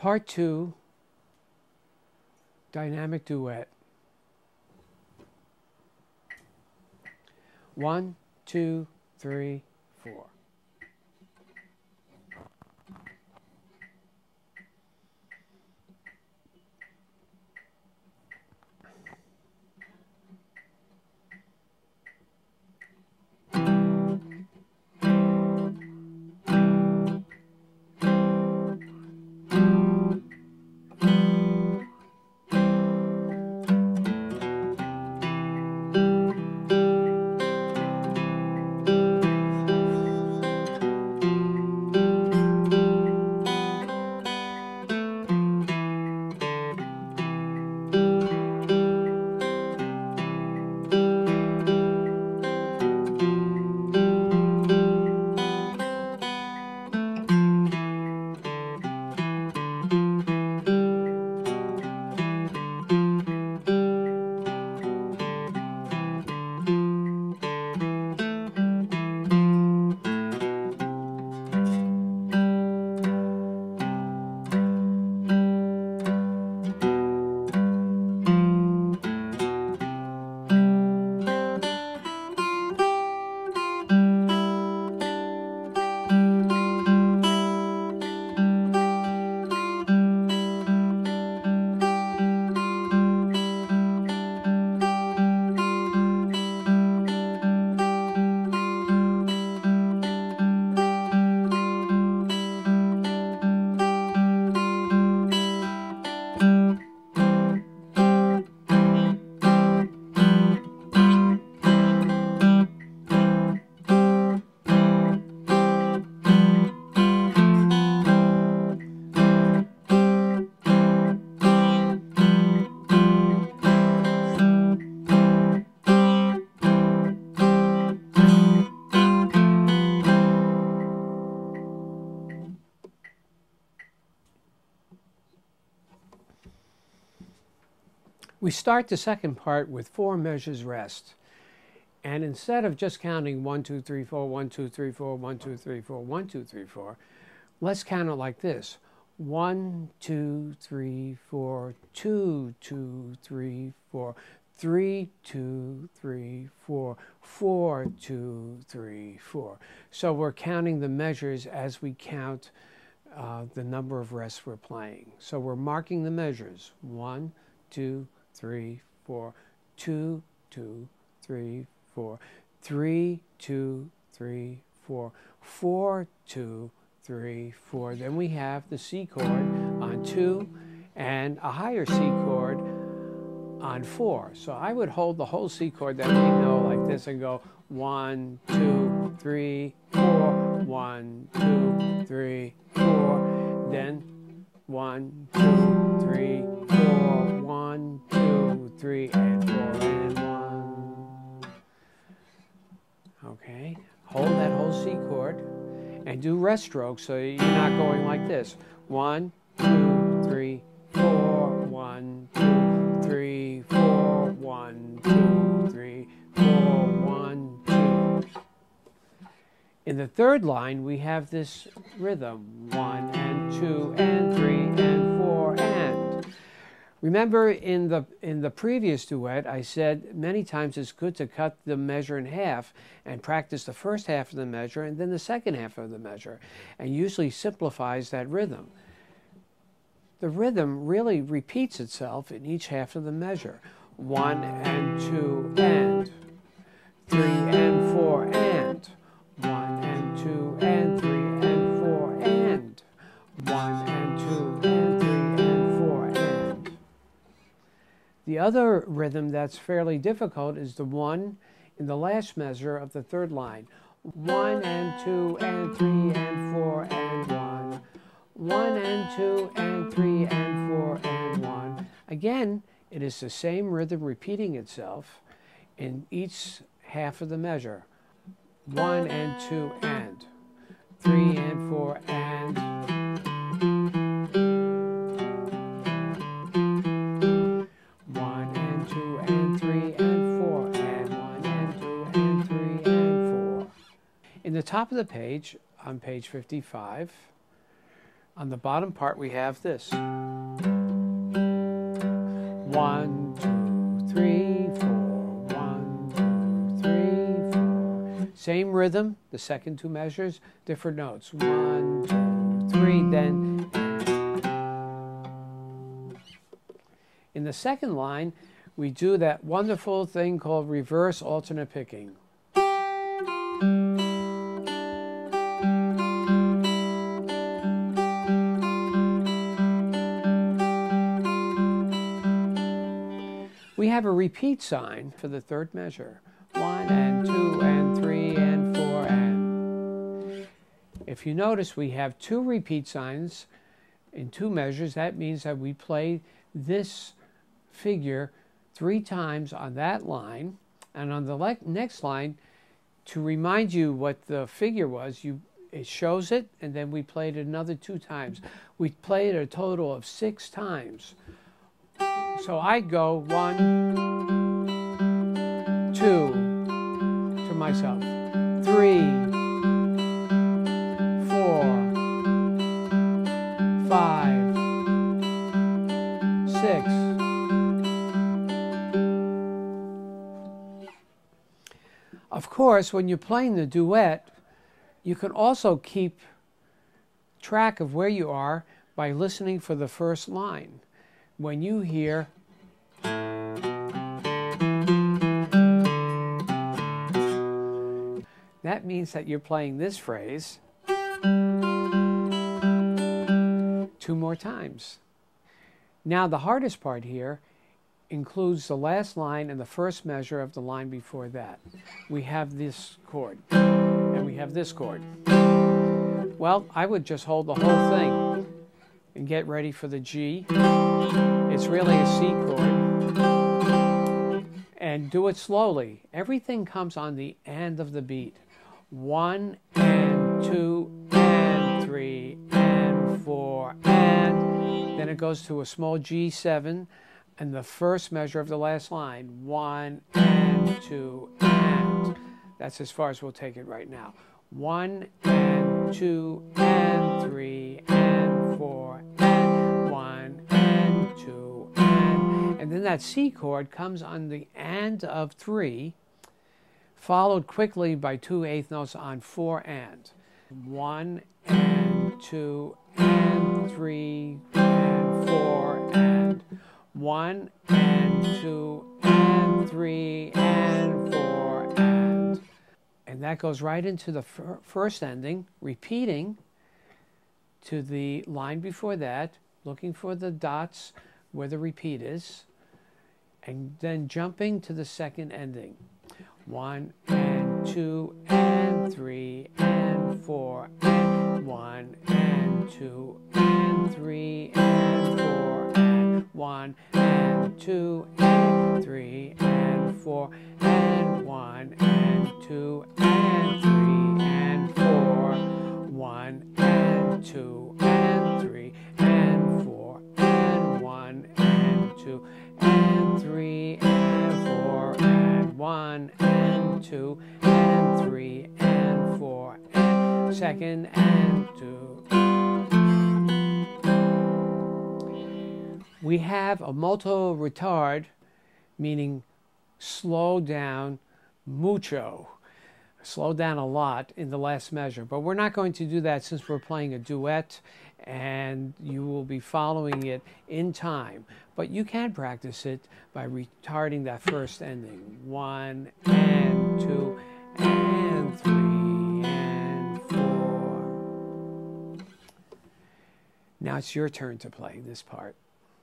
Part two, dynamic duet. One, two, three, four. We start the second part with four measures rest. And instead of just counting 1, 2, 3, 4, 1, 2, 3, 4, 1, 2, 3, 4, 1, 2, 3, 4, let's count it like this 1, 2, 3, 4, 2, 2, 3, 4, 3, 2, 3, 4, 4, 2, 3, 4. So we're counting the measures as we count uh, the number of rests we're playing. So we're marking the measures 1, 2, three, four, two, two, three, four, three, two, three, four, four, two, three, four. Then we have the C chord on two and a higher C chord on four. So I would hold the whole C chord that we know like this and go one, two, three, four, one, two, three, four. Then one, two, three, four, one, two, three, and four, and one. Okay, hold that whole C chord and do rest strokes so you're not going like this. One, two, three, four, one, two, three, four, one, two, three, four, one, two. In the third line, we have this rhythm one and two and Remember in the in the previous duet, I said many times it's good to cut the measure in half and practice the first half of the measure and then the second half of the measure, and usually simplifies that rhythm. The rhythm really repeats itself in each half of the measure. One and two and three and four and other rhythm that's fairly difficult is the one in the last measure of the third line. One and two and three and four and one. One and two and three and four and one. Again, it is the same rhythm repeating itself in each half of the measure. One and two and. Three and four and. The top of the page, on page 55, On the bottom part, we have this. One, two, three, four. One, two, three, four. Same rhythm, the second two measures, different notes. One, two, three, then. In the second line, we do that wonderful thing called reverse alternate picking. We have a repeat sign for the third measure. One and two and three and four and. If you notice, we have two repeat signs in two measures. That means that we play this figure three times on that line. And on the next line, to remind you what the figure was, you it shows it, and then we played it another two times. We played a total of six times. So I go one, two to myself, three, four, five, six. Of course, when you're playing the duet, you can also keep track of where you are by listening for the first line when you hear that means that you're playing this phrase two more times. Now the hardest part here includes the last line and the first measure of the line before that. We have this chord and we have this chord. Well, I would just hold the whole thing and get ready for the G. It's really a C chord. And do it slowly. Everything comes on the end of the beat. One and two and three and four and then it goes to a small G7 and the first measure of the last line. One and two and. That's as far as we'll take it right now. One and two and three and and. And then that C chord comes on the end of three, followed quickly by two eighth notes on four and. One and two and three and four and. One and two and three and four and. And that goes right into the fir first ending, repeating to the line before that, looking for the dots where the repeat is, and then jumping to the second ending. One and two and three and four and one and two and three and four and one and two and three and four and one and two and three second and two. We have a molto retard, meaning slow down mucho, slow down a lot in the last measure. But we're not going to do that since we're playing a duet and you will be following it in time. But you can practice it by retarding that first ending. One and two and three Now it's your turn to play this part.